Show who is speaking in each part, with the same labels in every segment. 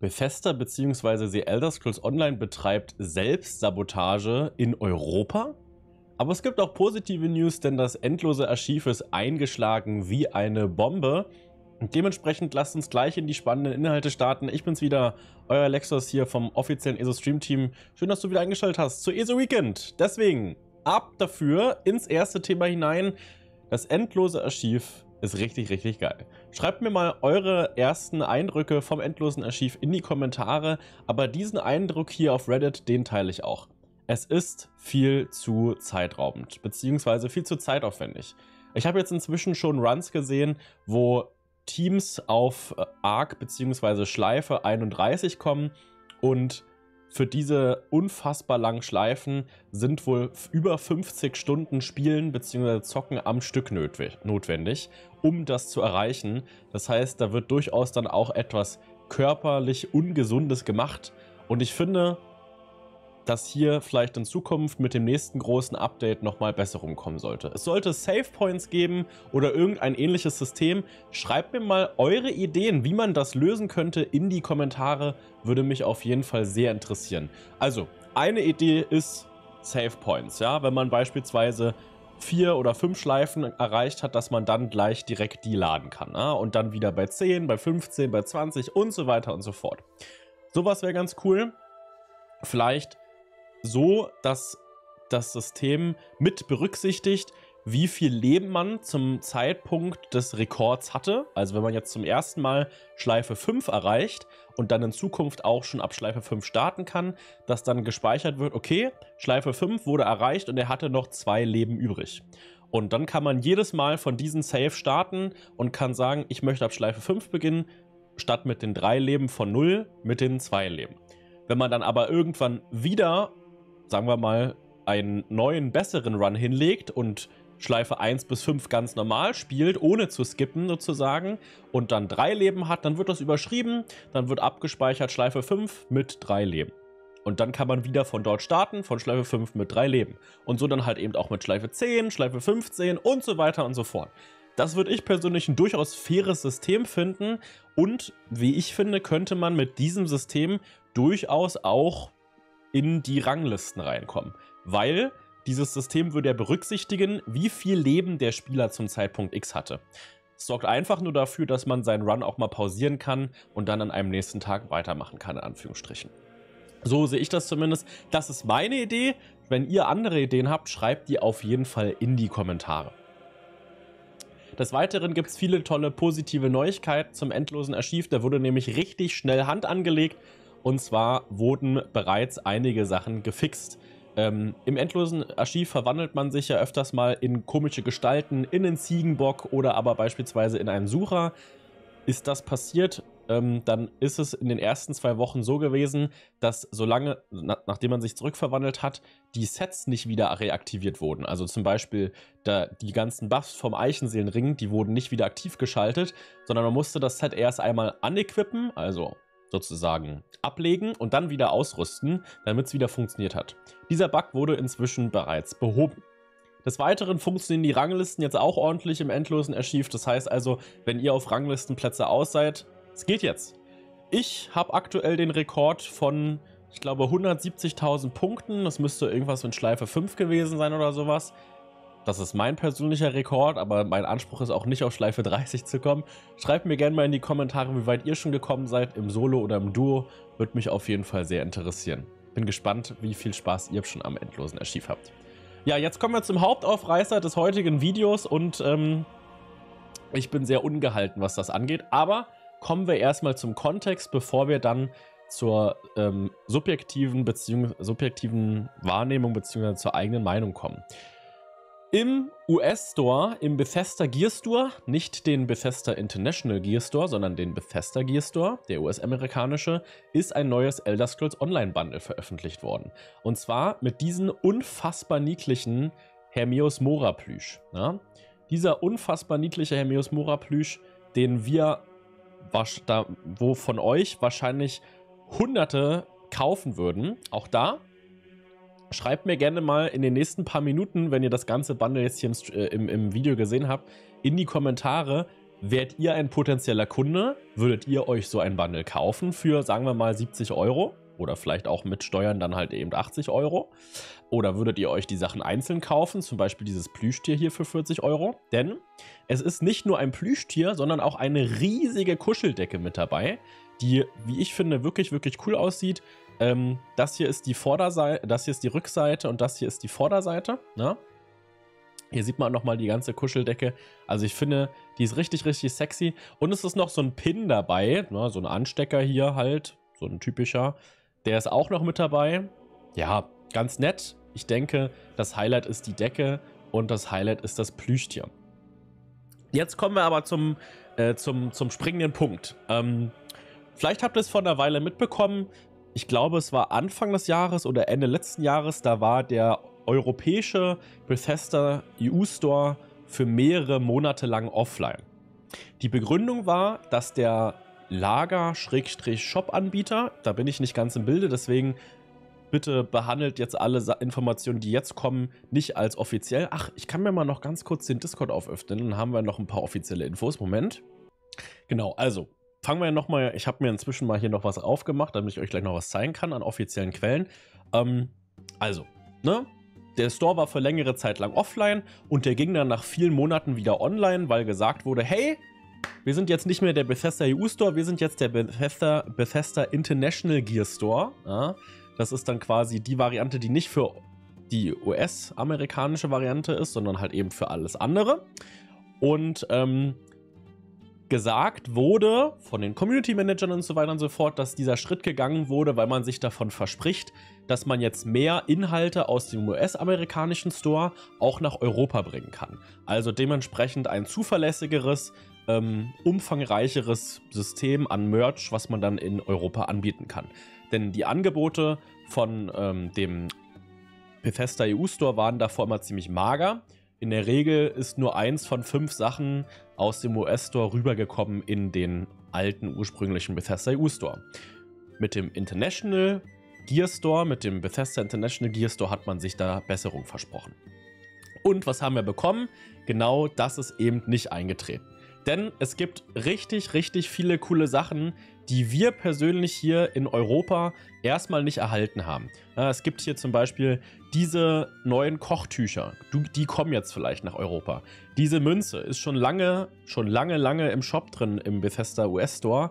Speaker 1: Bethesda bzw. The Elder Scrolls Online betreibt Selbstsabotage in Europa? Aber es gibt auch positive News, denn das endlose Archiv ist eingeschlagen wie eine Bombe. Und dementsprechend lasst uns gleich in die spannenden Inhalte starten. Ich bin's wieder, euer Lexus hier vom offiziellen ESO Stream Team. Schön, dass du wieder eingeschaltet hast zu ESO Weekend. Deswegen ab dafür ins erste Thema hinein. Das endlose Archiv ist richtig, richtig geil. Schreibt mir mal eure ersten Eindrücke vom endlosen Archiv in die Kommentare, aber diesen Eindruck hier auf Reddit, den teile ich auch. Es ist viel zu zeitraubend, beziehungsweise viel zu zeitaufwendig. Ich habe jetzt inzwischen schon Runs gesehen, wo Teams auf Arc bzw. Schleife 31 kommen und für diese unfassbar langen Schleifen sind wohl über 50 Stunden Spielen bzw. Zocken am Stück notwendig, um das zu erreichen. Das heißt, da wird durchaus dann auch etwas körperlich Ungesundes gemacht. Und ich finde, dass hier vielleicht in Zukunft mit dem nächsten großen Update nochmal Besserung kommen sollte. Es sollte Save Points geben oder irgendein ähnliches System. Schreibt mir mal eure Ideen, wie man das lösen könnte, in die Kommentare. Würde mich auf jeden Fall sehr interessieren. Also, eine Idee ist Save Points. Ja? Wenn man beispielsweise vier oder fünf Schleifen erreicht hat, dass man dann gleich direkt die laden kann. Ja? Und dann wieder bei 10, bei 15, bei 20 und so weiter und so fort. Sowas wäre ganz cool. Vielleicht so, dass das System mit berücksichtigt, wie viel Leben man zum Zeitpunkt des Rekords hatte. Also wenn man jetzt zum ersten Mal Schleife 5 erreicht und dann in Zukunft auch schon ab Schleife 5 starten kann, dass dann gespeichert wird, okay, Schleife 5 wurde erreicht und er hatte noch zwei Leben übrig. Und dann kann man jedes Mal von diesen Save starten und kann sagen, ich möchte ab Schleife 5 beginnen, statt mit den drei Leben von 0 mit den zwei Leben. Wenn man dann aber irgendwann wieder sagen wir mal, einen neuen, besseren Run hinlegt und Schleife 1 bis 5 ganz normal spielt, ohne zu skippen sozusagen, und dann drei Leben hat, dann wird das überschrieben, dann wird abgespeichert Schleife 5 mit drei Leben. Und dann kann man wieder von dort starten, von Schleife 5 mit drei Leben. Und so dann halt eben auch mit Schleife 10, Schleife 15 und so weiter und so fort. Das würde ich persönlich ein durchaus faires System finden. Und wie ich finde, könnte man mit diesem System durchaus auch in die Ranglisten reinkommen. Weil dieses System würde ja berücksichtigen, wie viel Leben der Spieler zum Zeitpunkt X hatte. Es sorgt einfach nur dafür, dass man seinen Run auch mal pausieren kann und dann an einem nächsten Tag weitermachen kann, in Anführungsstrichen. So sehe ich das zumindest. Das ist meine Idee. Wenn ihr andere Ideen habt, schreibt die auf jeden Fall in die Kommentare. Des Weiteren gibt es viele tolle positive Neuigkeiten zum endlosen Archiv. Da wurde nämlich richtig schnell Hand angelegt und zwar wurden bereits einige Sachen gefixt. Ähm, Im endlosen Archiv verwandelt man sich ja öfters mal in komische Gestalten, in einen Ziegenbock oder aber beispielsweise in einen Sucher. Ist das passiert, ähm, dann ist es in den ersten zwei Wochen so gewesen, dass solange, na, nachdem man sich zurückverwandelt hat, die Sets nicht wieder reaktiviert wurden. Also zum Beispiel da, die ganzen Buffs vom Eichenseelenring, die wurden nicht wieder aktiv geschaltet, sondern man musste das Set erst einmal anequippen, also sozusagen ablegen und dann wieder ausrüsten, damit es wieder funktioniert hat. Dieser Bug wurde inzwischen bereits behoben. Des Weiteren funktionieren die Ranglisten jetzt auch ordentlich im endlosen Archiv. Das heißt also, wenn ihr auf Ranglistenplätze aus seid, es geht jetzt. Ich habe aktuell den Rekord von, ich glaube, 170.000 Punkten. Das müsste irgendwas in Schleife 5 gewesen sein oder sowas. Das ist mein persönlicher Rekord, aber mein Anspruch ist auch nicht auf Schleife 30 zu kommen. Schreibt mir gerne mal in die Kommentare, wie weit ihr schon gekommen seid, im Solo oder im Duo. Würde mich auf jeden Fall sehr interessieren. Bin gespannt, wie viel Spaß ihr schon am endlosen Archiv habt. Ja, jetzt kommen wir zum Hauptaufreißer des heutigen Videos und ähm, ich bin sehr ungehalten, was das angeht. Aber kommen wir erstmal zum Kontext, bevor wir dann zur ähm, subjektiven, subjektiven Wahrnehmung bzw. zur eigenen Meinung kommen. Im US-Store, im Bethesda Gear Store, nicht den Bethesda International Gear Store, sondern den Bethesda Gear Store, der US-amerikanische, ist ein neues Elder Scrolls Online Bundle veröffentlicht worden. Und zwar mit diesem unfassbar niedlichen Hermeus Mora Plüsch. Ja? Dieser unfassbar niedliche Hermeus Mora Plüsch, den wir, wo von euch wahrscheinlich Hunderte kaufen würden. Auch da Schreibt mir gerne mal in den nächsten paar Minuten, wenn ihr das ganze Bundle jetzt hier im, äh, im, im Video gesehen habt, in die Kommentare, Wärt ihr ein potenzieller Kunde, würdet ihr euch so ein Bundle kaufen für, sagen wir mal, 70 Euro? Oder vielleicht auch mit Steuern dann halt eben 80 Euro? Oder würdet ihr euch die Sachen einzeln kaufen, zum Beispiel dieses Plüschtier hier für 40 Euro? Denn es ist nicht nur ein Plüschtier, sondern auch eine riesige Kuscheldecke mit dabei, die, wie ich finde, wirklich, wirklich cool aussieht. Ähm, das hier ist die Vorderseite, das hier ist die Rückseite und das hier ist die Vorderseite. Ne? Hier sieht man nochmal die ganze Kuscheldecke. Also ich finde, die ist richtig, richtig sexy. Und es ist noch so ein Pin dabei, ne? so ein Anstecker hier halt, so ein typischer. Der ist auch noch mit dabei. Ja, ganz nett. Ich denke, das Highlight ist die Decke und das Highlight ist das Plüschtier. Jetzt kommen wir aber zum, äh, zum, zum springenden Punkt. Ähm, vielleicht habt ihr es vor einer Weile mitbekommen. Ich glaube, es war Anfang des Jahres oder Ende letzten Jahres. Da war der europäische Bethesda EU Store für mehrere Monate lang offline. Die Begründung war, dass der Lager-Shop-Anbieter, da bin ich nicht ganz im Bilde, deswegen bitte behandelt jetzt alle Informationen, die jetzt kommen, nicht als offiziell. Ach, ich kann mir mal noch ganz kurz den Discord auföffnen, dann haben wir noch ein paar offizielle Infos. Moment. Genau, also fangen wir nochmal, ich habe mir inzwischen mal hier noch was aufgemacht, damit ich euch gleich noch was zeigen kann an offiziellen Quellen. Ähm, also, ne? Der Store war für längere Zeit lang offline und der ging dann nach vielen Monaten wieder online, weil gesagt wurde, hey, wir sind jetzt nicht mehr der Bethesda EU Store, wir sind jetzt der Bethesda, Bethesda International Gear Store. Ja, das ist dann quasi die Variante, die nicht für die US-amerikanische Variante ist, sondern halt eben für alles andere. Und ähm, gesagt wurde von den Community Managern und so weiter und so fort, dass dieser Schritt gegangen wurde, weil man sich davon verspricht, dass man jetzt mehr Inhalte aus dem US-amerikanischen Store auch nach Europa bringen kann. Also dementsprechend ein zuverlässigeres, ähm, umfangreicheres System an Merch, was man dann in Europa anbieten kann. Denn die Angebote von ähm, dem Bethesda EU Store waren davor immer ziemlich mager. In der Regel ist nur eins von fünf Sachen aus dem US-Store rübergekommen in den alten ursprünglichen Bethesda EU Store. Mit dem International Gear Store, mit dem Bethesda International Gear Store hat man sich da Besserung versprochen. Und was haben wir bekommen? Genau das ist eben nicht eingetreten. Denn es gibt richtig, richtig viele coole Sachen, die wir persönlich hier in Europa erstmal nicht erhalten haben. Es gibt hier zum Beispiel diese neuen Kochtücher. Die kommen jetzt vielleicht nach Europa. Diese Münze ist schon lange, schon lange, lange im Shop drin im Bethesda US Store.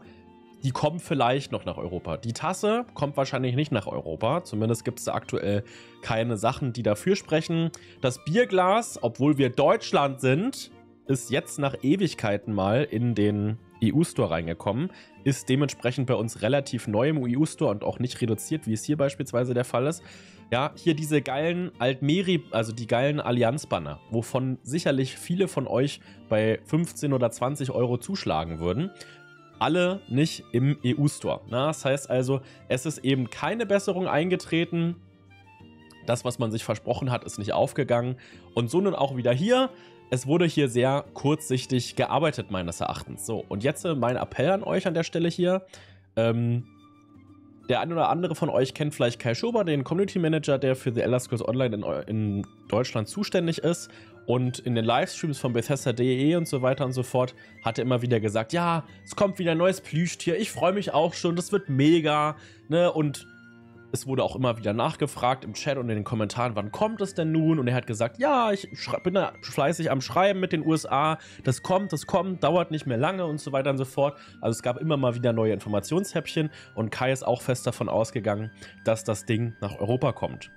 Speaker 1: Die kommen vielleicht noch nach Europa. Die Tasse kommt wahrscheinlich nicht nach Europa. Zumindest gibt es da aktuell keine Sachen, die dafür sprechen. Das Bierglas, obwohl wir Deutschland sind, ist jetzt nach Ewigkeiten mal in den EU-Store reingekommen, ist dementsprechend bei uns relativ neu im EU-Store und auch nicht reduziert, wie es hier beispielsweise der Fall ist. Ja, hier diese geilen Altmeri, also die geilen Allianz-Banner, wovon sicherlich viele von euch bei 15 oder 20 Euro zuschlagen würden. Alle nicht im EU-Store. Das heißt also, es ist eben keine Besserung eingetreten. Das, was man sich versprochen hat, ist nicht aufgegangen. Und so nun auch wieder hier es wurde hier sehr kurzsichtig gearbeitet, meines Erachtens. So, und jetzt äh, mein Appell an euch an der Stelle hier. Ähm, der ein oder andere von euch kennt vielleicht Kai Schober, den Community Manager, der für The Elder Scrolls Online in, in Deutschland zuständig ist. Und in den Livestreams von Bethesda.de und so weiter und so fort hat er immer wieder gesagt, ja, es kommt wieder ein neues Plüschtier, ich freue mich auch schon, das wird mega. Ne? Und es wurde auch immer wieder nachgefragt im Chat und in den Kommentaren, wann kommt es denn nun? Und er hat gesagt, ja, ich bin da fleißig am Schreiben mit den USA. Das kommt, das kommt, dauert nicht mehr lange und so weiter und so fort. Also es gab immer mal wieder neue Informationshäppchen und Kai ist auch fest davon ausgegangen, dass das Ding nach Europa kommt.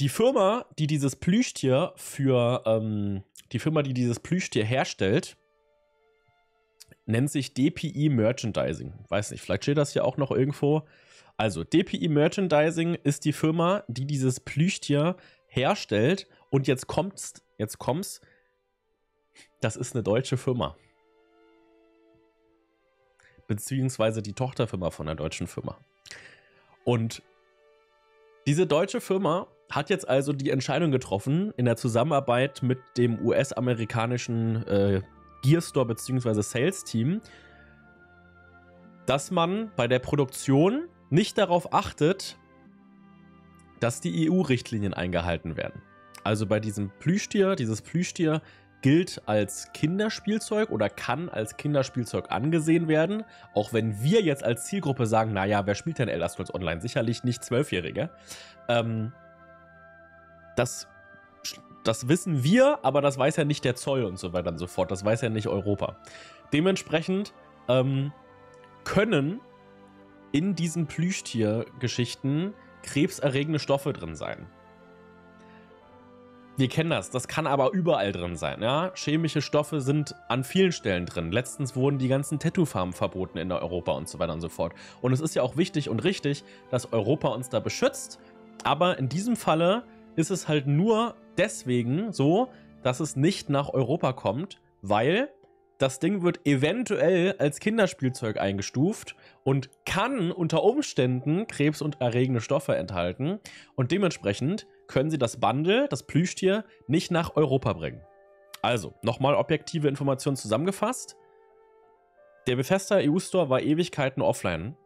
Speaker 1: Die Firma, die dieses Plüschtier für ähm, die Firma, die dieses Plüschtier herstellt, nennt sich DPI Merchandising. Weiß nicht, vielleicht steht das hier auch noch irgendwo. Also, DPI Merchandising ist die Firma, die dieses Plüschtier herstellt. Und jetzt kommt's, jetzt kommt's. Das ist eine deutsche Firma. Beziehungsweise die Tochterfirma von der deutschen Firma. Und diese deutsche Firma hat jetzt also die Entscheidung getroffen, in der Zusammenarbeit mit dem US-amerikanischen äh, Gearstore bzw. Sales Team, dass man bei der Produktion nicht darauf achtet, dass die EU-Richtlinien eingehalten werden. Also bei diesem Plüschtier, dieses Plüschtier gilt als Kinderspielzeug oder kann als Kinderspielzeug angesehen werden. Auch wenn wir jetzt als Zielgruppe sagen, naja, wer spielt denn Elder Scrolls Online? Sicherlich nicht Zwölfjährige. Ähm, das, das wissen wir, aber das weiß ja nicht der Zoll und so weiter und so fort. Das weiß ja nicht Europa. Dementsprechend ähm, können in diesen Plüschtier-Geschichten krebserregende Stoffe drin sein. Wir kennen das, das kann aber überall drin sein. Ja? Chemische Stoffe sind an vielen Stellen drin. Letztens wurden die ganzen Tattoo-Farmen verboten in Europa und so weiter und so fort. Und es ist ja auch wichtig und richtig, dass Europa uns da beschützt. Aber in diesem Falle ist es halt nur deswegen so, dass es nicht nach Europa kommt, weil das Ding wird eventuell als Kinderspielzeug eingestuft und kann unter Umständen Krebs- und erregende Stoffe enthalten. Und dementsprechend können sie das Bundle, das Plüschtier, nicht nach Europa bringen. Also, nochmal objektive Informationen zusammengefasst. Der Bethesda EU Store war Ewigkeiten offline,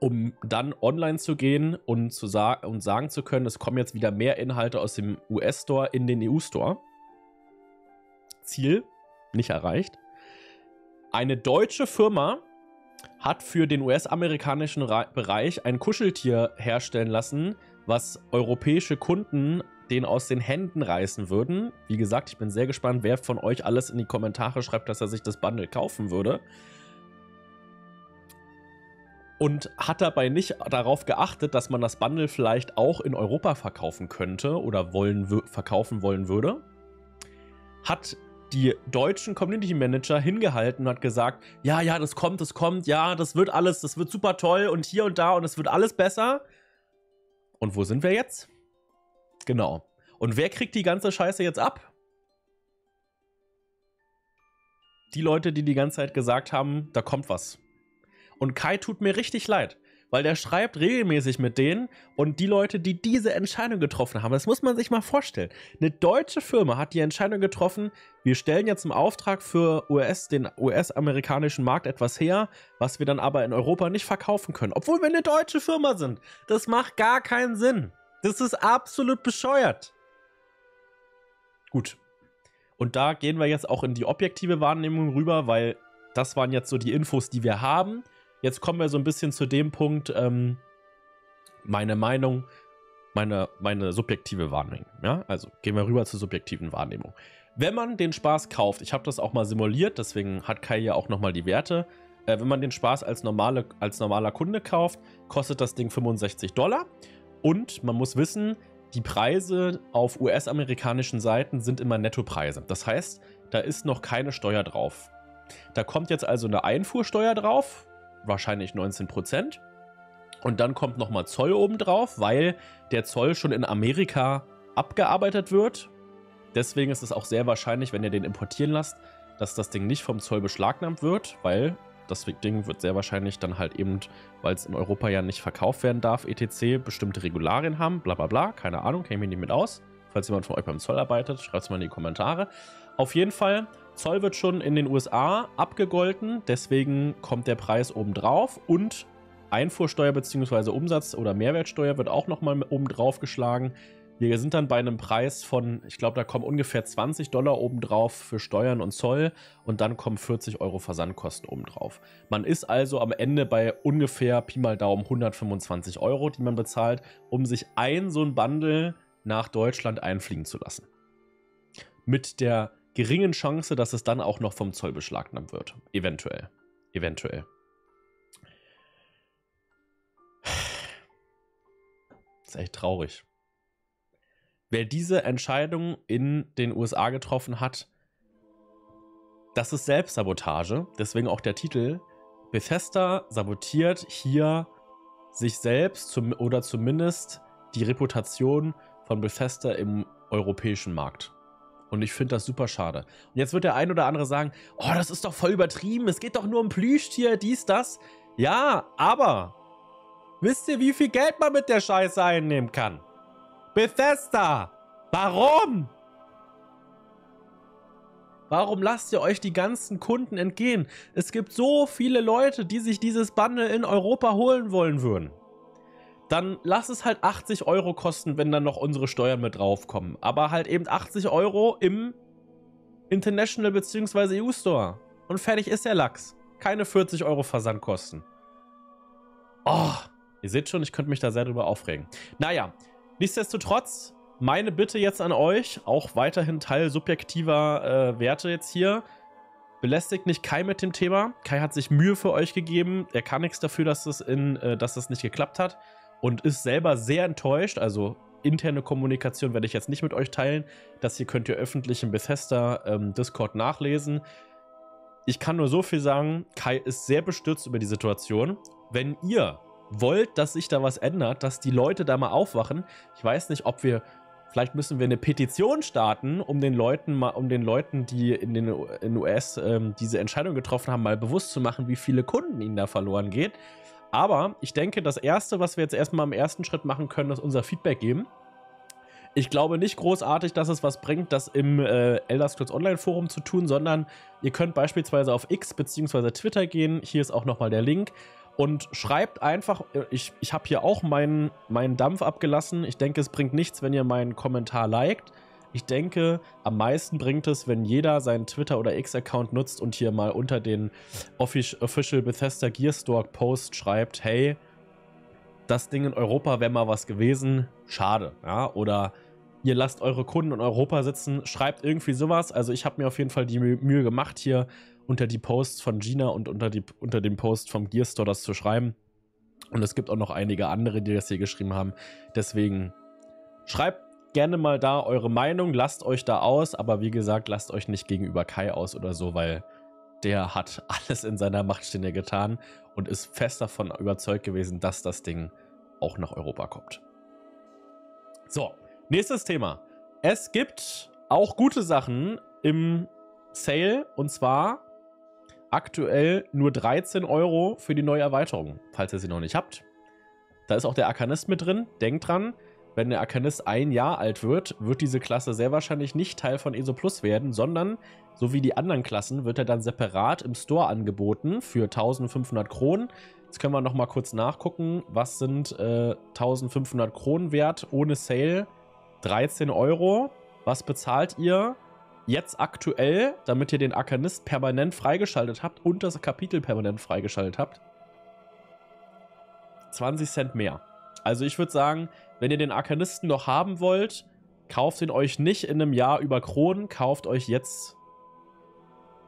Speaker 1: um dann online zu gehen und, zu sa und sagen zu können, es kommen jetzt wieder mehr Inhalte aus dem US-Store in den EU-Store. Ziel nicht erreicht. Eine deutsche Firma hat für den US-amerikanischen Bereich ein Kuscheltier herstellen lassen, was europäische Kunden den aus den Händen reißen würden. Wie gesagt, ich bin sehr gespannt, wer von euch alles in die Kommentare schreibt, dass er sich das Bundle kaufen würde. Und hat dabei nicht darauf geachtet, dass man das Bundle vielleicht auch in Europa verkaufen könnte oder wollen, verkaufen wollen würde. Hat die deutschen Community Manager hingehalten und hat gesagt, ja, ja, das kommt, das kommt, ja, das wird alles, das wird super toll und hier und da und es wird alles besser. Und wo sind wir jetzt? Genau. Und wer kriegt die ganze Scheiße jetzt ab? Die Leute, die die ganze Zeit gesagt haben, da kommt was. Und Kai tut mir richtig leid weil der schreibt regelmäßig mit denen und die Leute, die diese Entscheidung getroffen haben, das muss man sich mal vorstellen. Eine deutsche Firma hat die Entscheidung getroffen, wir stellen jetzt im Auftrag für US, den US-amerikanischen Markt etwas her, was wir dann aber in Europa nicht verkaufen können, obwohl wir eine deutsche Firma sind. Das macht gar keinen Sinn. Das ist absolut bescheuert. Gut. Und da gehen wir jetzt auch in die objektive Wahrnehmung rüber, weil das waren jetzt so die Infos, die wir haben. Jetzt kommen wir so ein bisschen zu dem Punkt, ähm, meine Meinung, meine, meine subjektive Wahrnehmung. Ja, also gehen wir rüber zur subjektiven Wahrnehmung. Wenn man den Spaß kauft, ich habe das auch mal simuliert, deswegen hat Kai ja auch nochmal die Werte. Äh, wenn man den Spaß als, normale, als normaler Kunde kauft, kostet das Ding 65 Dollar. Und man muss wissen, die Preise auf US-amerikanischen Seiten sind immer Nettopreise. Das heißt, da ist noch keine Steuer drauf. Da kommt jetzt also eine Einfuhrsteuer drauf, wahrscheinlich 19 Prozent. Und dann kommt nochmal Zoll obendrauf, weil der Zoll schon in Amerika abgearbeitet wird. Deswegen ist es auch sehr wahrscheinlich, wenn ihr den importieren lasst, dass das Ding nicht vom Zoll beschlagnahmt wird, weil das Ding wird sehr wahrscheinlich dann halt eben, weil es in Europa ja nicht verkauft werden darf, etc., bestimmte Regularien haben, bla bla bla, keine Ahnung, kenne ich mich nicht mit aus. Falls jemand von euch beim Zoll arbeitet, schreibt es mal in die Kommentare. Auf jeden Fall Zoll wird schon in den USA abgegolten, deswegen kommt der Preis obendrauf und Einfuhrsteuer bzw. Umsatz- oder Mehrwertsteuer wird auch nochmal obendrauf geschlagen. Wir sind dann bei einem Preis von, ich glaube, da kommen ungefähr 20 Dollar obendrauf für Steuern und Zoll und dann kommen 40 Euro Versandkosten obendrauf. Man ist also am Ende bei ungefähr Pi mal Daumen 125 Euro, die man bezahlt, um sich ein so ein Bundle nach Deutschland einfliegen zu lassen. Mit der geringen Chance, dass es dann auch noch vom Zoll beschlagnahmt wird. Eventuell. Eventuell. Das ist echt traurig. Wer diese Entscheidung in den USA getroffen hat, das ist Selbstsabotage. Deswegen auch der Titel. Bethesda sabotiert hier sich selbst zum, oder zumindest die Reputation von Bethesda im europäischen Markt. Und ich finde das super schade. Und jetzt wird der ein oder andere sagen, oh, das ist doch voll übertrieben, es geht doch nur um Plüschtier, dies, das. Ja, aber wisst ihr, wie viel Geld man mit der Scheiße einnehmen kann? Bethesda! Warum? Warum lasst ihr euch die ganzen Kunden entgehen? Es gibt so viele Leute, die sich dieses Bundle in Europa holen wollen würden dann lass es halt 80 Euro kosten, wenn dann noch unsere Steuern mit draufkommen. Aber halt eben 80 Euro im International bzw. EU-Store. Und fertig ist der Lachs. Keine 40 Euro Versandkosten. Oh, ihr seht schon, ich könnte mich da sehr drüber aufregen. Naja, nichtsdestotrotz, meine Bitte jetzt an euch, auch weiterhin Teil subjektiver äh, Werte jetzt hier. Belästigt nicht Kai mit dem Thema. Kai hat sich Mühe für euch gegeben. Er kann nichts dafür, dass das, in, äh, dass das nicht geklappt hat. Und ist selber sehr enttäuscht. Also interne Kommunikation werde ich jetzt nicht mit euch teilen. Das hier könnt ihr öffentlich im Bethesda ähm, Discord nachlesen. Ich kann nur so viel sagen, Kai ist sehr bestürzt über die Situation. Wenn ihr wollt, dass sich da was ändert, dass die Leute da mal aufwachen, ich weiß nicht, ob wir Vielleicht müssen wir eine Petition starten, um den Leuten mal, um den Leuten, die in den US ähm, diese Entscheidung getroffen haben, mal bewusst zu machen, wie viele Kunden ihnen da verloren geht. Aber ich denke, das erste, was wir jetzt erstmal im ersten Schritt machen können, ist unser Feedback geben. Ich glaube nicht großartig, dass es was bringt, das im äh, Elder Scrolls Online Forum zu tun, sondern ihr könnt beispielsweise auf X bzw. Twitter gehen. Hier ist auch nochmal der Link und schreibt einfach, äh, ich, ich habe hier auch meinen, meinen Dampf abgelassen. Ich denke, es bringt nichts, wenn ihr meinen Kommentar liked. Ich denke, am meisten bringt es, wenn jeder seinen Twitter- oder X-Account nutzt und hier mal unter den Official Bethesda Gearstalk Post schreibt, hey, das Ding in Europa wäre mal was gewesen, schade. Ja? Oder ihr lasst eure Kunden in Europa sitzen, schreibt irgendwie sowas. Also ich habe mir auf jeden Fall die Mühe gemacht, hier unter die Posts von Gina und unter, die, unter dem Post vom Gear Store das zu schreiben. Und es gibt auch noch einige andere, die das hier geschrieben haben. Deswegen schreibt gerne mal da eure Meinung, lasst euch da aus, aber wie gesagt, lasst euch nicht gegenüber Kai aus oder so, weil der hat alles in seiner Macht Stehende getan und ist fest davon überzeugt gewesen, dass das Ding auch nach Europa kommt. So, nächstes Thema. Es gibt auch gute Sachen im Sale und zwar aktuell nur 13 Euro für die neue Erweiterung, falls ihr sie noch nicht habt. Da ist auch der Arkanist mit drin. Denkt dran, wenn der Arkanist ein Jahr alt wird, wird diese Klasse sehr wahrscheinlich nicht Teil von ESO Plus werden, sondern, so wie die anderen Klassen, wird er dann separat im Store angeboten für 1500 Kronen. Jetzt können wir nochmal kurz nachgucken, was sind äh, 1500 Kronen wert ohne Sale? 13 Euro. Was bezahlt ihr? jetzt aktuell, damit ihr den Arkanist permanent freigeschaltet habt und das Kapitel permanent freigeschaltet habt, 20 Cent mehr. Also ich würde sagen, wenn ihr den Arkanisten noch haben wollt, kauft ihn euch nicht in einem Jahr über Kronen, kauft euch jetzt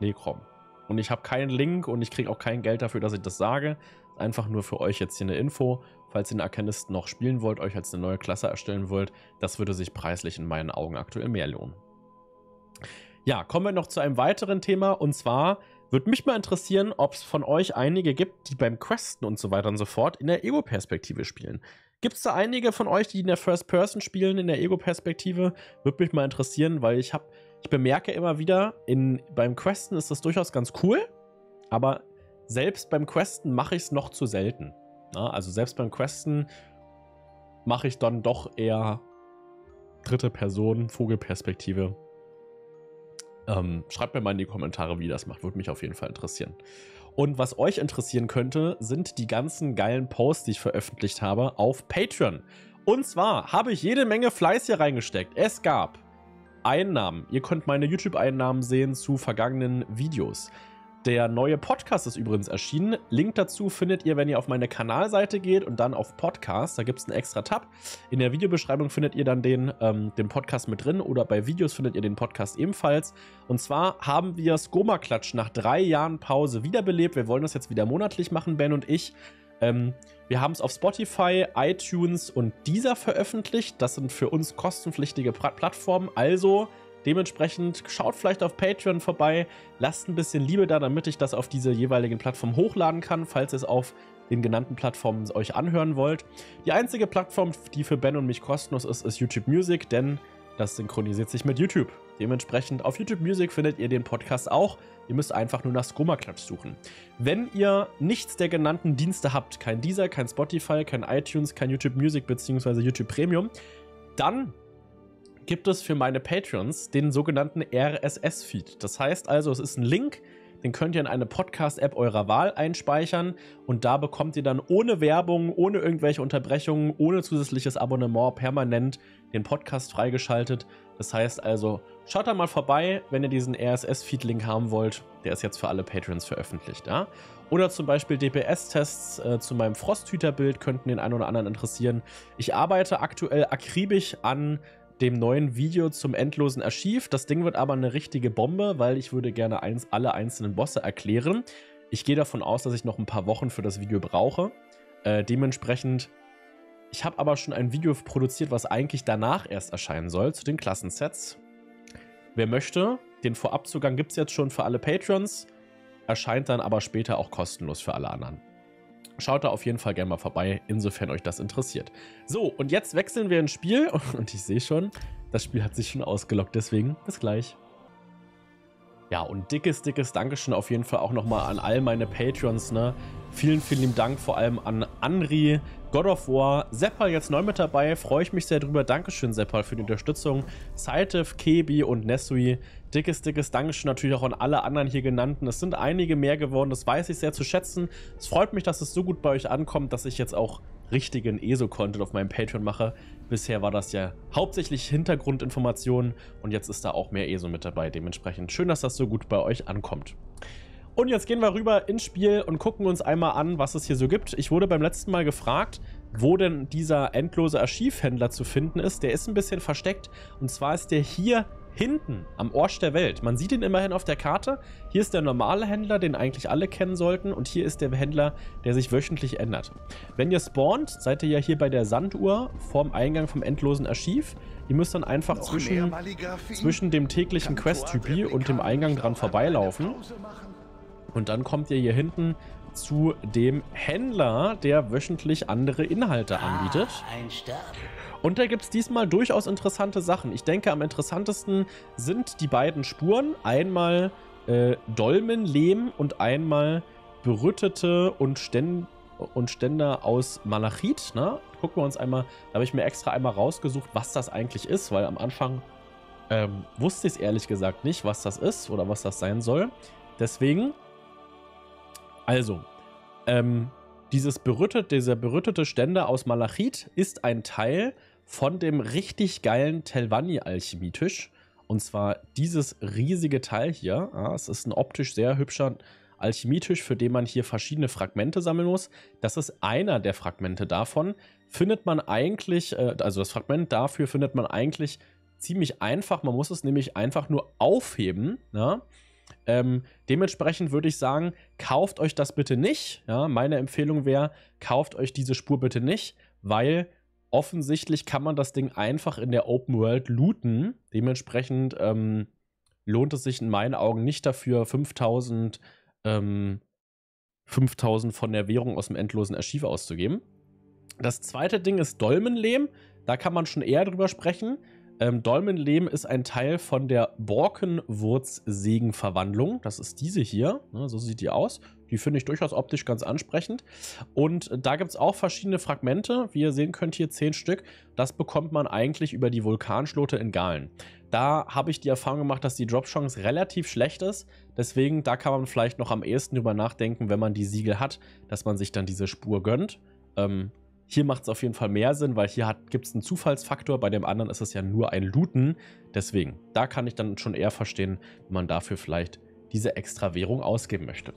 Speaker 1: Necrom. Und ich habe keinen Link und ich kriege auch kein Geld dafür, dass ich das sage. Einfach nur für euch jetzt hier eine Info. Falls ihr den Arkanisten noch spielen wollt, euch als eine neue Klasse erstellen wollt, das würde sich preislich in meinen Augen aktuell mehr lohnen. Ja, kommen wir noch zu einem weiteren Thema und zwar würde mich mal interessieren, ob es von euch einige gibt, die beim Questen und so weiter und so fort in der Ego-Perspektive spielen. Gibt es da einige von euch, die in der First Person spielen, in der Ego-Perspektive? Würde mich mal interessieren, weil ich habe, ich bemerke immer wieder, in, beim Questen ist das durchaus ganz cool, aber selbst beim Questen mache ich es noch zu selten. Na, also selbst beim Questen mache ich dann doch eher dritte Person, Vogelperspektive ähm, schreibt mir mal in die Kommentare, wie ihr das macht. Würde mich auf jeden Fall interessieren. Und was euch interessieren könnte, sind die ganzen geilen Posts, die ich veröffentlicht habe auf Patreon. Und zwar habe ich jede Menge Fleiß hier reingesteckt. Es gab Einnahmen. Ihr könnt meine YouTube-Einnahmen sehen zu vergangenen Videos. Der neue Podcast ist übrigens erschienen. Link dazu findet ihr, wenn ihr auf meine Kanalseite geht und dann auf Podcast. Da gibt es einen extra Tab. In der Videobeschreibung findet ihr dann den, ähm, den Podcast mit drin oder bei Videos findet ihr den Podcast ebenfalls. Und zwar haben wir Skoma Klatsch nach drei Jahren Pause wiederbelebt. Wir wollen das jetzt wieder monatlich machen, Ben und ich. Ähm, wir haben es auf Spotify, iTunes und dieser veröffentlicht. Das sind für uns kostenpflichtige Plattformen. Also Dementsprechend schaut vielleicht auf Patreon vorbei, lasst ein bisschen Liebe da, damit ich das auf diese jeweiligen Plattformen hochladen kann, falls ihr es auf den genannten Plattformen euch anhören wollt. Die einzige Plattform, die für Ben und mich kostenlos ist, ist YouTube Music, denn das synchronisiert sich mit YouTube. Dementsprechend auf YouTube Music findet ihr den Podcast auch. Ihr müsst einfach nur nach Skummerklatsch suchen. Wenn ihr nichts der genannten Dienste habt, kein Deezer, kein Spotify, kein iTunes, kein YouTube Music bzw. YouTube Premium, dann gibt es für meine Patreons den sogenannten RSS-Feed. Das heißt also, es ist ein Link, den könnt ihr in eine Podcast-App eurer Wahl einspeichern und da bekommt ihr dann ohne Werbung, ohne irgendwelche Unterbrechungen, ohne zusätzliches Abonnement permanent den Podcast freigeschaltet. Das heißt also, Schaut da mal vorbei, wenn ihr diesen RSS-Feed-Link haben wollt. Der ist jetzt für alle Patrons veröffentlicht. Ja? Oder zum Beispiel DPS-Tests äh, zu meinem Frosthüterbild könnten den einen oder anderen interessieren. Ich arbeite aktuell akribisch an dem neuen Video zum endlosen Archiv. Das Ding wird aber eine richtige Bombe, weil ich würde gerne eins, alle einzelnen Bosse erklären. Ich gehe davon aus, dass ich noch ein paar Wochen für das Video brauche. Äh, dementsprechend, ich habe aber schon ein Video produziert, was eigentlich danach erst erscheinen soll, zu den Klassensets. Wer möchte, den Vorabzugang gibt es jetzt schon für alle Patrons, erscheint dann aber später auch kostenlos für alle anderen. Schaut da auf jeden Fall gerne mal vorbei, insofern euch das interessiert. So, und jetzt wechseln wir ins Spiel und ich sehe schon, das Spiel hat sich schon ausgelockt, deswegen bis gleich. Ja, und dickes, dickes Dankeschön auf jeden Fall auch nochmal an all meine Patreons, ne? Vielen, vielen Dank vor allem an Anri, God of War, Seppal jetzt neu mit dabei, freue ich mich sehr drüber. Dankeschön, Seppal, für die Unterstützung. Saitev, Kebi und Nesui, dickes, dickes Dankeschön natürlich auch an alle anderen hier genannten. Es sind einige mehr geworden, das weiß ich sehr zu schätzen. Es freut mich, dass es so gut bei euch ankommt, dass ich jetzt auch richtigen ESO-Content auf meinem Patreon mache. Bisher war das ja hauptsächlich Hintergrundinformationen und jetzt ist da auch mehr ESO mit dabei. Dementsprechend schön, dass das so gut bei euch ankommt. Und jetzt gehen wir rüber ins Spiel und gucken uns einmal an, was es hier so gibt. Ich wurde beim letzten Mal gefragt, wo denn dieser endlose Archivhändler zu finden ist. Der ist ein bisschen versteckt und zwar ist der hier hinten am Orsch der Welt. Man sieht ihn immerhin auf der Karte. Hier ist der normale Händler, den eigentlich alle kennen sollten. Und hier ist der Händler, der sich wöchentlich ändert. Wenn ihr spawnt, seid ihr ja hier bei der Sanduhr vorm Eingang vom endlosen Archiv. Ihr müsst dann einfach zwischen, zwischen dem täglichen Quest-Typi und dem Eingang dran vorbeilaufen. Und dann kommt ihr hier hinten zu dem Händler, der wöchentlich andere Inhalte anbietet. Ah, ein Stern. Und da gibt es diesmal durchaus interessante Sachen. Ich denke, am interessantesten sind die beiden Spuren. Einmal äh, Dolmenlehm und einmal berüttete und, Ständ und Ständer aus Malachit. Ne? Gucken wir uns einmal, da habe ich mir extra einmal rausgesucht, was das eigentlich ist, weil am Anfang ähm, wusste ich es ehrlich gesagt nicht, was das ist oder was das sein soll. Deswegen, also, ähm, dieses berüttete, dieser berüttete Ständer aus Malachit ist ein Teil von dem richtig geilen Telvanni-Alchemietisch. Und zwar dieses riesige Teil hier. Ja, es ist ein optisch sehr hübscher Alchemietisch, für den man hier verschiedene Fragmente sammeln muss. Das ist einer der Fragmente davon. Findet man eigentlich, äh, also das Fragment dafür findet man eigentlich ziemlich einfach. Man muss es nämlich einfach nur aufheben. Ja? Ähm, dementsprechend würde ich sagen, kauft euch das bitte nicht. Ja? Meine Empfehlung wäre, kauft euch diese Spur bitte nicht, weil offensichtlich kann man das Ding einfach in der Open World looten. Dementsprechend ähm, lohnt es sich in meinen Augen nicht dafür, 5000, ähm, 5000 von der Währung aus dem endlosen Archiv auszugeben. Das zweite Ding ist Dolmenlehm. Da kann man schon eher drüber sprechen. Ähm, Dolmenlehm ist ein Teil von der Borkenwurzsegenverwandlung. Das ist diese hier. Ne, so sieht die aus. Die finde ich durchaus optisch ganz ansprechend. Und da gibt es auch verschiedene Fragmente. Wie ihr sehen könnt, hier zehn Stück. Das bekommt man eigentlich über die Vulkanschlote in Galen. Da habe ich die Erfahrung gemacht, dass die Drop-Chance relativ schlecht ist. Deswegen, da kann man vielleicht noch am ehesten drüber nachdenken, wenn man die Siegel hat, dass man sich dann diese Spur gönnt. Ähm, hier macht es auf jeden Fall mehr Sinn, weil hier gibt es einen Zufallsfaktor, bei dem anderen ist es ja nur ein Looten. Deswegen, da kann ich dann schon eher verstehen, wenn man dafür vielleicht diese extra Währung ausgeben möchte.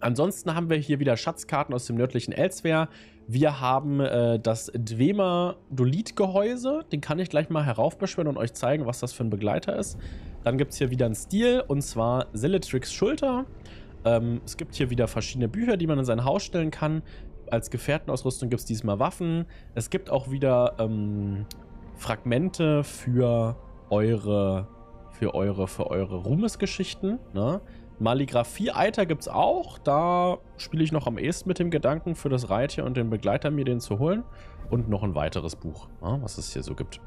Speaker 1: Ansonsten haben wir hier wieder Schatzkarten aus dem nördlichen Elsewhere. Wir haben äh, das Dwemer Dolit-Gehäuse. Den kann ich gleich mal heraufbeschwören und euch zeigen, was das für ein Begleiter ist. Dann gibt es hier wieder einen Stil und zwar Zeletrix Schulter. Ähm, es gibt hier wieder verschiedene Bücher, die man in sein Haus stellen kann. Als Gefährtenausrüstung gibt es diesmal Waffen. Es gibt auch wieder ähm, Fragmente für eure, für eure, für eure Ruhmesgeschichten. Ne? Maligraphie-Eiter gibt es auch. Da spiele ich noch am ehesten mit dem Gedanken, für das Reittier und den Begleiter mir den zu holen. Und noch ein weiteres Buch, ja, was es hier so gibt.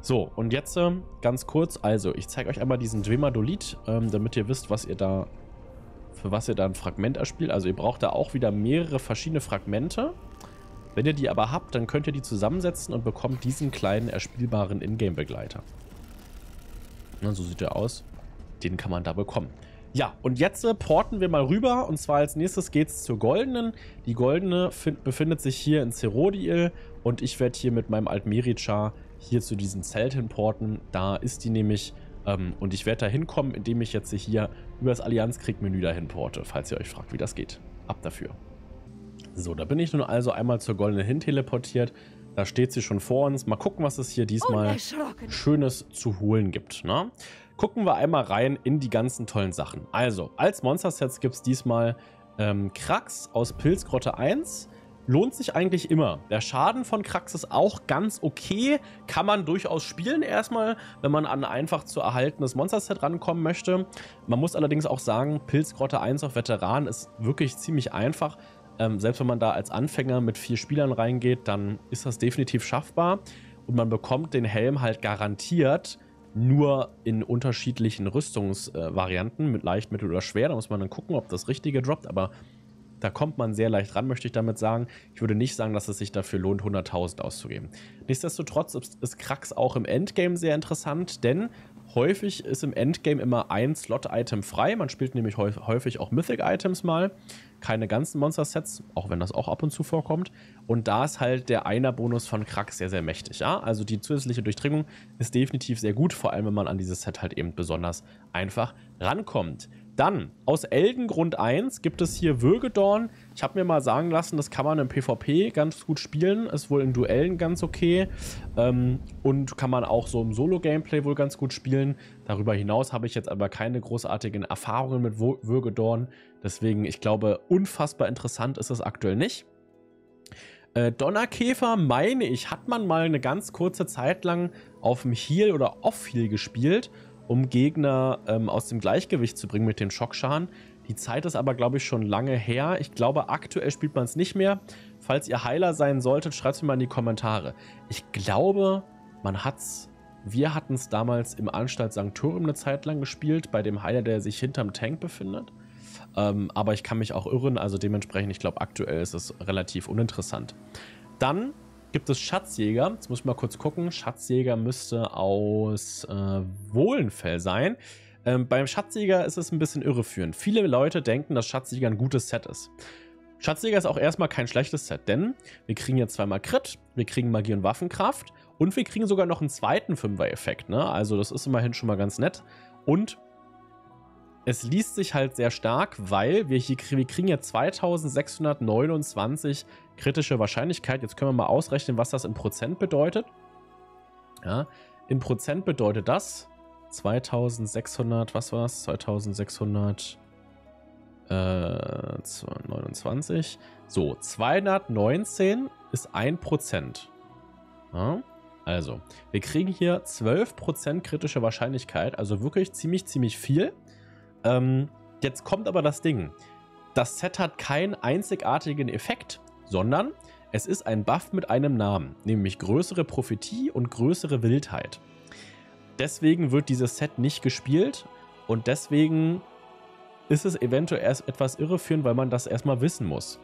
Speaker 1: So, und jetzt äh, ganz kurz, also ich zeige euch einmal diesen Dwemadolit, ähm, damit ihr wisst, was ihr da, für was ihr da ein Fragment erspielt. Also ihr braucht da auch wieder mehrere verschiedene Fragmente. Wenn ihr die aber habt, dann könnt ihr die zusammensetzen und bekommt diesen kleinen erspielbaren Ingame-Begleiter. So sieht er aus. Den kann man da bekommen. Ja, und jetzt äh, porten wir mal rüber. Und zwar als nächstes geht es zur Goldenen. Die Goldene befindet sich hier in Cerodiel. Und ich werde hier mit meinem Altmerichar hier zu diesen Zelt-Importen. Da ist die nämlich ähm, und ich werde da hinkommen, indem ich jetzt hier über das Allianz-Krieg-Menü dahin porte, falls ihr euch fragt, wie das geht. Ab dafür. So, da bin ich nun also einmal zur Goldenen hin teleportiert. Da steht sie schon vor uns. Mal gucken, was es hier diesmal Schönes zu holen gibt. Ne? Gucken wir einmal rein in die ganzen tollen Sachen. Also, als Monster-Sets gibt es diesmal ähm, Krax aus Pilzgrotte 1, lohnt sich eigentlich immer. Der Schaden von Krax ist auch ganz okay. Kann man durchaus spielen erstmal, wenn man an ein einfach zu erhaltenes Monster-Set rankommen möchte. Man muss allerdings auch sagen, Pilzgrotte 1 auf Veteran ist wirklich ziemlich einfach. Ähm, selbst wenn man da als Anfänger mit vier Spielern reingeht, dann ist das definitiv schaffbar. Und man bekommt den Helm halt garantiert nur in unterschiedlichen Rüstungsvarianten, äh, mit leicht, mittel oder schwer. Da muss man dann gucken, ob das Richtige droppt. Aber da kommt man sehr leicht ran, möchte ich damit sagen. Ich würde nicht sagen, dass es sich dafür lohnt, 100.000 auszugeben. Nichtsdestotrotz ist Krax auch im Endgame sehr interessant, denn häufig ist im Endgame immer ein Slot-Item frei. Man spielt nämlich häufig auch Mythic-Items mal. Keine ganzen Monster-Sets, auch wenn das auch ab und zu vorkommt. Und da ist halt der Einer-Bonus von Krax sehr, sehr mächtig. Ja? Also die zusätzliche Durchdringung ist definitiv sehr gut, vor allem wenn man an dieses Set halt eben besonders einfach rankommt. Dann, aus Eldengrund 1 gibt es hier Würgedorn. Ich habe mir mal sagen lassen, das kann man im PvP ganz gut spielen. Ist wohl in Duellen ganz okay. Ähm, und kann man auch so im Solo-Gameplay wohl ganz gut spielen. Darüber hinaus habe ich jetzt aber keine großartigen Erfahrungen mit Würgedorn. Deswegen, ich glaube, unfassbar interessant ist es aktuell nicht. Äh, Donnerkäfer, meine ich, hat man mal eine ganz kurze Zeit lang auf dem Heal oder Off-Heal gespielt um Gegner ähm, aus dem Gleichgewicht zu bringen mit den Schockscharen. Die Zeit ist aber, glaube ich, schon lange her. Ich glaube, aktuell spielt man es nicht mehr. Falls ihr Heiler sein solltet, schreibt es mir mal in die Kommentare. Ich glaube, man hat's. Wir hatten es damals im Anstalt Sanctorum eine Zeit lang gespielt, bei dem Heiler, der sich hinterm Tank befindet. Ähm, aber ich kann mich auch irren, also dementsprechend, ich glaube, aktuell ist es relativ uninteressant. Dann gibt es Schatzjäger. Jetzt muss ich mal kurz gucken. Schatzjäger müsste aus äh, Wohlenfell sein. Ähm, beim Schatzjäger ist es ein bisschen irreführend. Viele Leute denken, dass Schatzjäger ein gutes Set ist. Schatzjäger ist auch erstmal kein schlechtes Set, denn wir kriegen hier zweimal Crit, wir kriegen Magie und Waffenkraft und wir kriegen sogar noch einen zweiten Fünfer-Effekt. Ne? Also das ist immerhin schon mal ganz nett. Und es liest sich halt sehr stark, weil wir hier wir kriegen ja 2629 kritische Wahrscheinlichkeit. Jetzt können wir mal ausrechnen, was das in Prozent bedeutet. Ja, in Prozent bedeutet das 2600, was war es? 2600 äh, 29. So, 219 ist 1%. Ja, also, wir kriegen hier 12% kritische Wahrscheinlichkeit, also wirklich ziemlich, ziemlich viel. Ähm, jetzt kommt aber das Ding. Das Set hat keinen einzigartigen Effekt, sondern es ist ein Buff mit einem Namen, nämlich größere Prophetie und größere Wildheit. Deswegen wird dieses Set nicht gespielt und deswegen ist es eventuell erst etwas irreführend, weil man das erstmal wissen muss.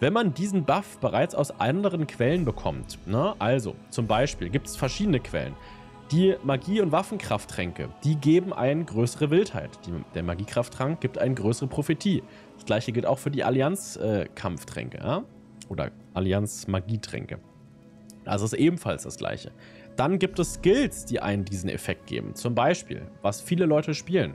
Speaker 1: Wenn man diesen Buff bereits aus anderen Quellen bekommt, ne, also zum Beispiel gibt es verschiedene Quellen, die Magie- und Waffenkrafttränke, die geben eine größere Wildheit. Die, der Magiekrafttrank gibt eine größere Prophetie. Das gleiche gilt auch für die Allianz-Kampftränke. Äh, ja? Oder Allianz-Magietränke. Also ist ebenfalls das gleiche. Dann gibt es Skills, die einen diesen Effekt geben. Zum Beispiel, was viele Leute spielen.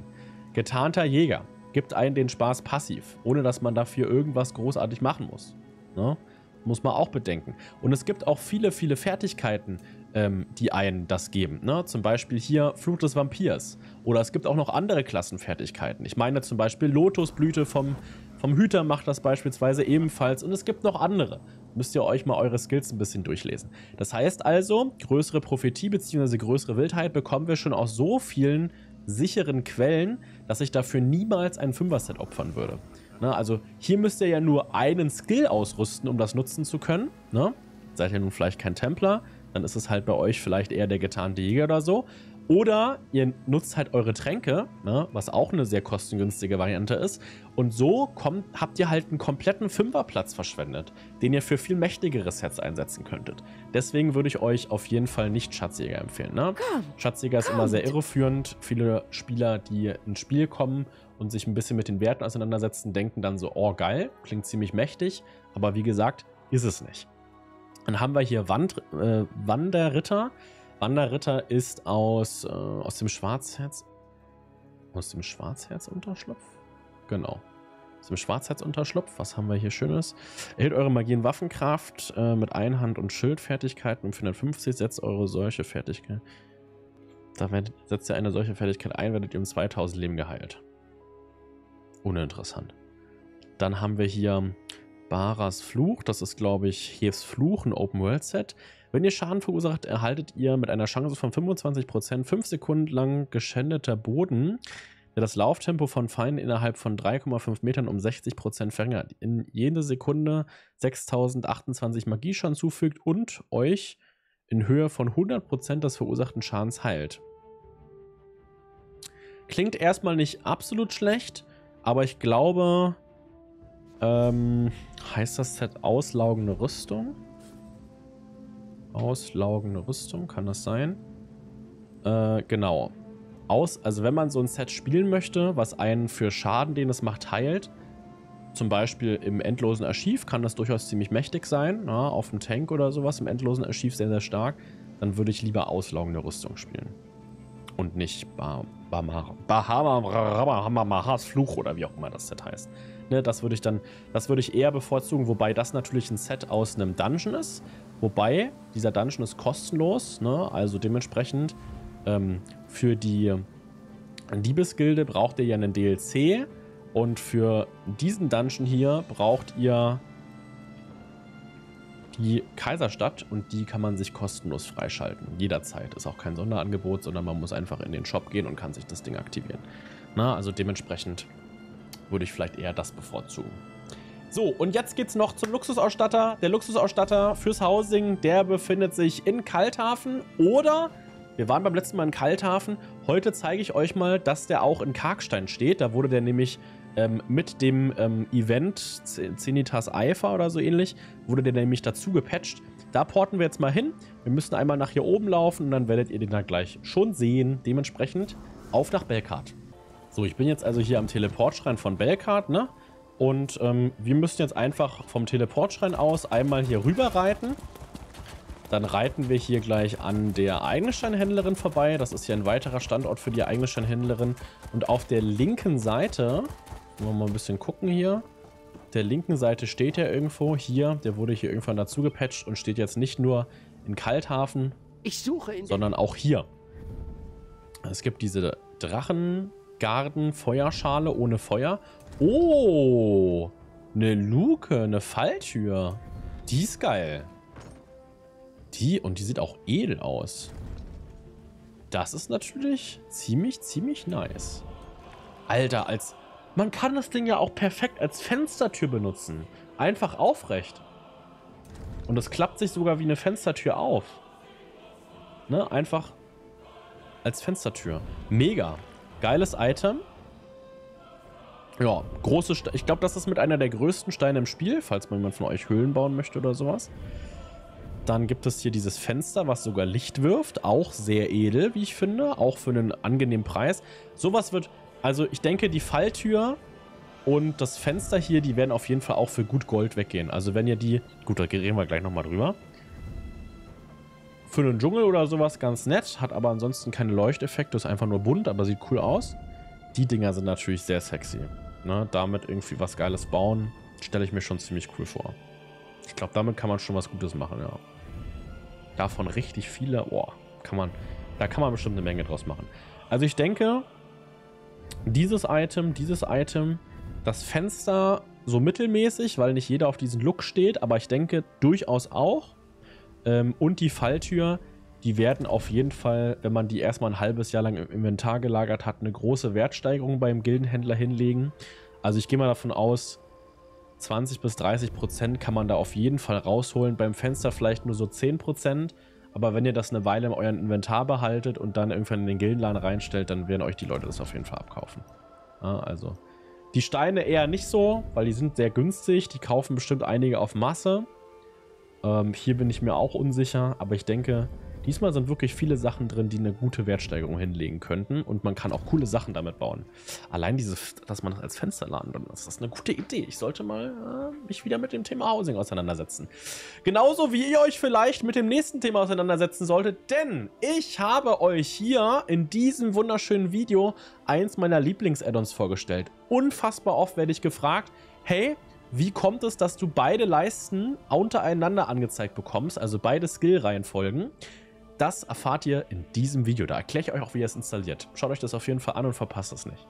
Speaker 1: Getarnter Jäger gibt einen den Spaß passiv, ohne dass man dafür irgendwas großartig machen muss. Ne? Muss man auch bedenken. Und es gibt auch viele, viele Fertigkeiten, ähm, die einen das geben. Ne? Zum Beispiel hier Flut des Vampirs. Oder es gibt auch noch andere Klassenfertigkeiten. Ich meine zum Beispiel Lotusblüte vom, vom Hüter macht das beispielsweise ebenfalls. Und es gibt noch andere. Müsst ihr euch mal eure Skills ein bisschen durchlesen. Das heißt also, größere Prophetie bzw. größere Wildheit bekommen wir schon aus so vielen sicheren Quellen, dass ich dafür niemals ein Fünfer-Set opfern würde. Ne? Also hier müsst ihr ja nur einen Skill ausrüsten, um das nutzen zu können. Ne? Seid ihr nun vielleicht kein Templer, dann ist es halt bei euch vielleicht eher der getarnte Jäger oder so. Oder ihr nutzt halt eure Tränke, ne, was auch eine sehr kostengünstige Variante ist. Und so kommt, habt ihr halt einen kompletten Fünferplatz verschwendet, den ihr für viel mächtigere Sets einsetzen könntet. Deswegen würde ich euch auf jeden Fall nicht Schatzjäger empfehlen. Ne? Schatzjäger ist immer sehr irreführend. Viele Spieler, die ins Spiel kommen und sich ein bisschen mit den Werten auseinandersetzen, denken dann so, oh geil, klingt ziemlich mächtig. Aber wie gesagt, ist es nicht. Dann haben wir hier Wand, äh, Wanderritter Wanderritter ist aus, äh, aus dem Schwarzherz. Aus dem Schwarzherz-Unterschlupf? Genau. Aus dem Schwarzherz-Unterschlupf. Was haben wir hier Schönes? Erhält eure Magie in Waffenkraft äh, mit Einhand- und Schildfertigkeiten um 450. Setzt eure solche Fertigkeit. Da setzt ihr eine solche Fertigkeit ein, werdet ihr um 2000 Leben geheilt. Uninteressant. Dann haben wir hier Baras Fluch. Das ist, glaube ich, Heves Fluch, ein Open-World-Set. Wenn ihr Schaden verursacht, erhaltet ihr mit einer Chance von 25% 5 Sekunden lang geschändeter Boden, der das Lauftempo von Feinden innerhalb von 3,5 Metern um 60% verringert. In jede Sekunde 6028 Magieschaden zufügt und euch in Höhe von 100% des verursachten Schadens heilt. Klingt erstmal nicht absolut schlecht, aber ich glaube, ähm, heißt das Set auslaugende Rüstung? Auslaugende Rüstung, kann das sein? Äh, genau. Aus, also wenn man so ein Set spielen möchte, was einen für Schaden, den es macht, heilt, zum Beispiel im endlosen Archiv kann das durchaus ziemlich mächtig sein, na, auf dem Tank oder sowas, im endlosen Archiv sehr, sehr stark, dann würde ich lieber auslaugende Rüstung spielen. Und nicht Bahamahas Fluch oder wie auch immer das Set heißt. Ne, das würde ich dann, das würde ich eher bevorzugen, wobei das natürlich ein Set aus einem Dungeon ist. Wobei, dieser Dungeon ist kostenlos, ne? also dementsprechend ähm, für die Diebesgilde braucht ihr ja einen DLC und für diesen Dungeon hier braucht ihr die Kaiserstadt und die kann man sich kostenlos freischalten. Jederzeit. Ist auch kein Sonderangebot, sondern man muss einfach in den Shop gehen und kann sich das Ding aktivieren. Na, also dementsprechend würde ich vielleicht eher das bevorzugen. So, und jetzt geht's noch zum Luxusausstatter. Der Luxusausstatter fürs Housing, der befindet sich in Kalthafen oder wir waren beim letzten Mal in Kalthafen. Heute zeige ich euch mal, dass der auch in Karkstein steht. Da wurde der nämlich ähm, mit dem ähm, Event Zenitas Eifer oder so ähnlich, wurde der nämlich dazu gepatcht. Da porten wir jetzt mal hin. Wir müssen einmal nach hier oben laufen und dann werdet ihr den da gleich schon sehen. Dementsprechend auf nach Belkart. So, ich bin jetzt also hier am Teleportschrein von Belkart, ne? Und ähm, wir müssen jetzt einfach vom Teleportschrein aus einmal hier rüber reiten. Dann reiten wir hier gleich an der Eigensteinhändlerin vorbei. Das ist hier ein weiterer Standort für die Eigensteinhändlerin. Und auf der linken Seite wollen wir mal ein bisschen gucken hier. Der linken Seite steht ja irgendwo hier. Der wurde hier irgendwann dazu gepatcht und steht jetzt nicht nur in Kalthafen, sondern auch hier. Es gibt diese Drachengarden-Feuerschale ohne Feuer. Oh, eine Luke, eine Falltür. Die ist geil. Die, und die sieht auch edel aus. Das ist natürlich ziemlich, ziemlich nice. Alter, als man kann das Ding ja auch perfekt als Fenstertür benutzen. Einfach aufrecht. Und es klappt sich sogar wie eine Fenstertür auf. Ne, einfach als Fenstertür. Mega. Geiles Item. Ja, große Ste Ich glaube, das ist mit einer der größten Steine im Spiel, falls man jemand von euch Höhlen bauen möchte oder sowas. Dann gibt es hier dieses Fenster, was sogar Licht wirft. Auch sehr edel, wie ich finde. Auch für einen angenehmen Preis. Sowas wird also ich denke, die Falltür und das Fenster hier, die werden auf jeden Fall auch für gut Gold weggehen. Also wenn ihr die... Gut, da reden wir gleich nochmal drüber. Für einen Dschungel oder sowas ganz nett, hat aber ansonsten keine Leuchteffekte, ist einfach nur bunt, aber sieht cool aus. Die Dinger sind natürlich sehr sexy. Ne? Damit irgendwie was Geiles bauen, stelle ich mir schon ziemlich cool vor. Ich glaube, damit kann man schon was Gutes machen, ja. Davon richtig viele, boah, kann man, da kann man bestimmt eine Menge draus machen. Also ich denke, dieses Item, dieses Item, das Fenster so mittelmäßig, weil nicht jeder auf diesen Look steht, aber ich denke durchaus auch. Ähm, und die Falltür, die werden auf jeden Fall, wenn man die erstmal ein halbes Jahr lang im Inventar gelagert hat, eine große Wertsteigerung beim Gildenhändler hinlegen. Also ich gehe mal davon aus, 20 bis 30 Prozent kann man da auf jeden Fall rausholen. Beim Fenster vielleicht nur so 10 Prozent. Aber wenn ihr das eine Weile in eurem Inventar behaltet und dann irgendwann in den Gildenladen reinstellt, dann werden euch die Leute das auf jeden Fall abkaufen. Ja, also die Steine eher nicht so, weil die sind sehr günstig. Die kaufen bestimmt einige auf Masse. Ähm, hier bin ich mir auch unsicher, aber ich denke, Diesmal sind wirklich viele Sachen drin, die eine gute Wertsteigerung hinlegen könnten und man kann auch coole Sachen damit bauen. Allein dieses, dass man das als Fensterladen drin ist, das ist eine gute Idee. Ich sollte mal äh, mich wieder mit dem Thema Housing auseinandersetzen. Genauso wie ihr euch vielleicht mit dem nächsten Thema auseinandersetzen solltet, denn ich habe euch hier in diesem wunderschönen Video eins meiner Lieblings-Addons vorgestellt. Unfassbar oft werde ich gefragt, hey, wie kommt es, dass du beide Leisten untereinander angezeigt bekommst, also beide Skill-Reihenfolgen? Das erfahrt ihr in diesem Video. Da erkläre ich euch auch, wie ihr es installiert. Schaut euch das auf jeden Fall an und verpasst es nicht.